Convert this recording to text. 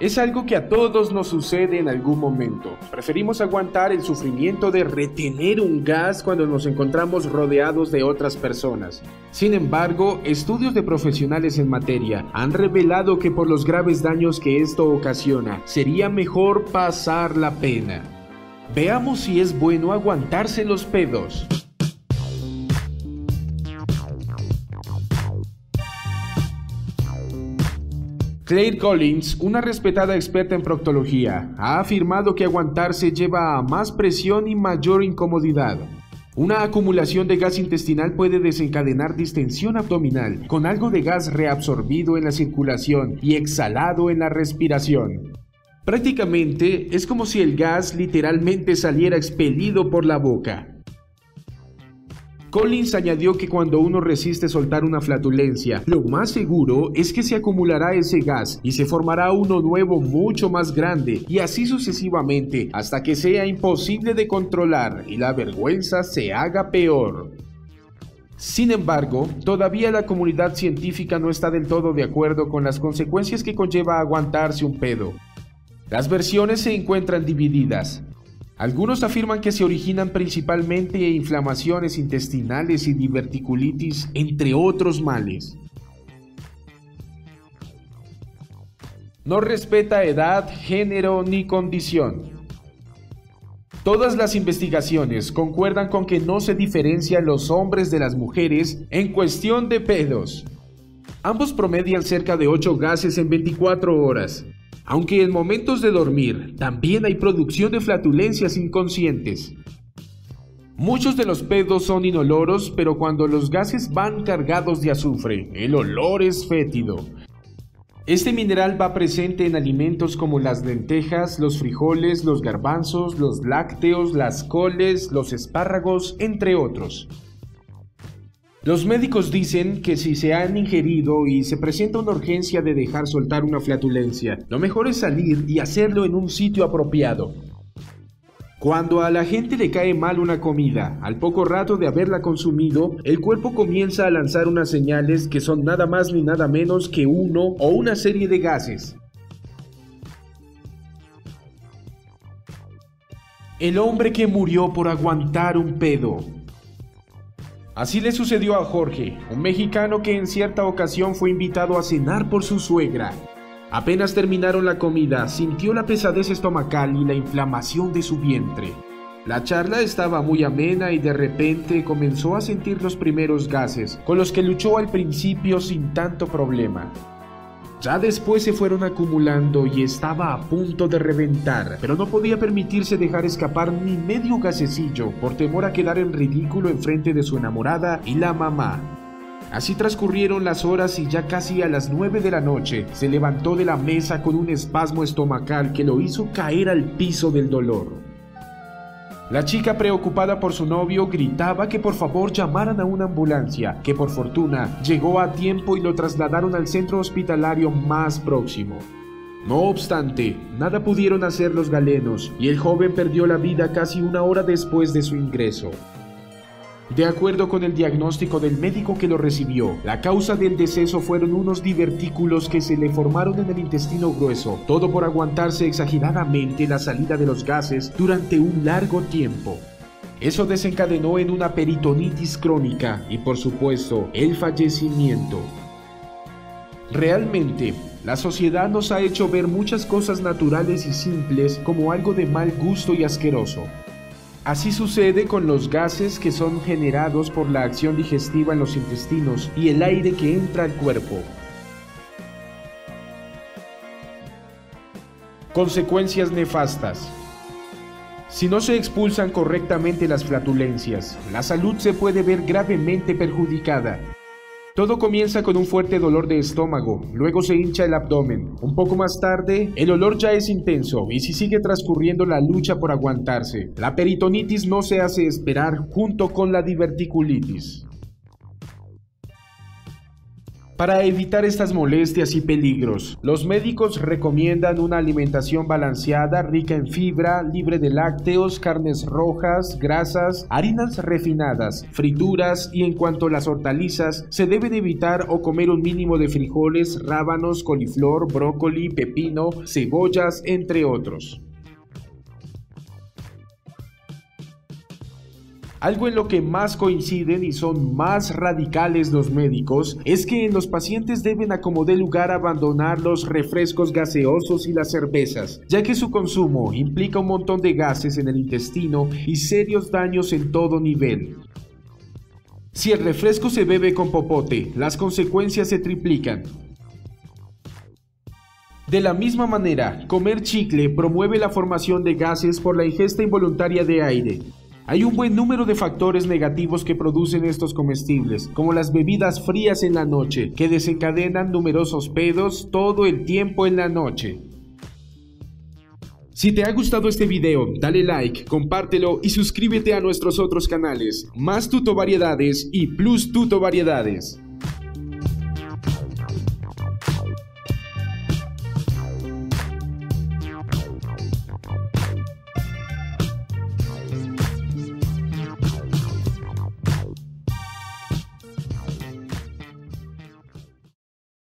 Es algo que a todos nos sucede en algún momento. Preferimos aguantar el sufrimiento de retener un gas cuando nos encontramos rodeados de otras personas. Sin embargo, estudios de profesionales en materia han revelado que por los graves daños que esto ocasiona, sería mejor pasar la pena. Veamos si es bueno aguantarse los pedos. Claire Collins, una respetada experta en proctología, ha afirmado que aguantarse lleva a más presión y mayor incomodidad. Una acumulación de gas intestinal puede desencadenar distensión abdominal, con algo de gas reabsorbido en la circulación y exhalado en la respiración. Prácticamente es como si el gas literalmente saliera expelido por la boca. Collins añadió que cuando uno resiste soltar una flatulencia, lo más seguro es que se acumulará ese gas y se formará uno nuevo mucho más grande y así sucesivamente hasta que sea imposible de controlar y la vergüenza se haga peor. Sin embargo, todavía la comunidad científica no está del todo de acuerdo con las consecuencias que conlleva aguantarse un pedo. Las versiones se encuentran divididas. Algunos afirman que se originan principalmente inflamaciones intestinales y diverticulitis, entre otros males. No respeta edad, género ni condición. Todas las investigaciones concuerdan con que no se diferencian los hombres de las mujeres en cuestión de pedos. Ambos promedian cerca de 8 gases en 24 horas, aunque en momentos de dormir también hay producción de flatulencias inconscientes. Muchos de los pedos son inoloros, pero cuando los gases van cargados de azufre, el olor es fétido. Este mineral va presente en alimentos como las lentejas, los frijoles, los garbanzos, los lácteos, las coles, los espárragos, entre otros. Los médicos dicen que si se han ingerido y se presenta una urgencia de dejar soltar una flatulencia, lo mejor es salir y hacerlo en un sitio apropiado. Cuando a la gente le cae mal una comida, al poco rato de haberla consumido, el cuerpo comienza a lanzar unas señales que son nada más ni nada menos que uno o una serie de gases. El hombre que murió por aguantar un pedo. Así le sucedió a Jorge, un mexicano que en cierta ocasión fue invitado a cenar por su suegra. Apenas terminaron la comida, sintió la pesadez estomacal y la inflamación de su vientre. La charla estaba muy amena y de repente comenzó a sentir los primeros gases, con los que luchó al principio sin tanto problema. Ya después se fueron acumulando y estaba a punto de reventar, pero no podía permitirse dejar escapar ni medio gasecillo por temor a quedar en ridículo enfrente de su enamorada y la mamá. Así transcurrieron las horas y ya casi a las nueve de la noche se levantó de la mesa con un espasmo estomacal que lo hizo caer al piso del dolor. La chica preocupada por su novio gritaba que por favor llamaran a una ambulancia, que por fortuna llegó a tiempo y lo trasladaron al centro hospitalario más próximo. No obstante, nada pudieron hacer los galenos y el joven perdió la vida casi una hora después de su ingreso. De acuerdo con el diagnóstico del médico que lo recibió, la causa del deceso fueron unos divertículos que se le formaron en el intestino grueso, todo por aguantarse exageradamente la salida de los gases durante un largo tiempo. Eso desencadenó en una peritonitis crónica y por supuesto el fallecimiento. Realmente, la sociedad nos ha hecho ver muchas cosas naturales y simples como algo de mal gusto y asqueroso. Así sucede con los gases que son generados por la acción digestiva en los intestinos y el aire que entra al cuerpo. Consecuencias nefastas. Si no se expulsan correctamente las flatulencias, la salud se puede ver gravemente perjudicada. Todo comienza con un fuerte dolor de estómago, luego se hincha el abdomen. Un poco más tarde, el olor ya es intenso y si sigue transcurriendo la lucha por aguantarse, la peritonitis no se hace esperar junto con la diverticulitis. Para evitar estas molestias y peligros, los médicos recomiendan una alimentación balanceada, rica en fibra, libre de lácteos, carnes rojas, grasas, harinas refinadas, frituras y en cuanto a las hortalizas, se deben evitar o comer un mínimo de frijoles, rábanos, coliflor, brócoli, pepino, cebollas, entre otros. Algo en lo que más coinciden y son más radicales los médicos es que en los pacientes deben a como lugar abandonar los refrescos gaseosos y las cervezas, ya que su consumo implica un montón de gases en el intestino y serios daños en todo nivel. Si el refresco se bebe con popote, las consecuencias se triplican. De la misma manera, comer chicle promueve la formación de gases por la ingesta involuntaria de aire, hay un buen número de factores negativos que producen estos comestibles, como las bebidas frías en la noche, que desencadenan numerosos pedos todo el tiempo en la noche. Si te ha gustado este video, dale like, compártelo y suscríbete a nuestros otros canales, Más Tuto Variedades y Plus Tuto Variedades.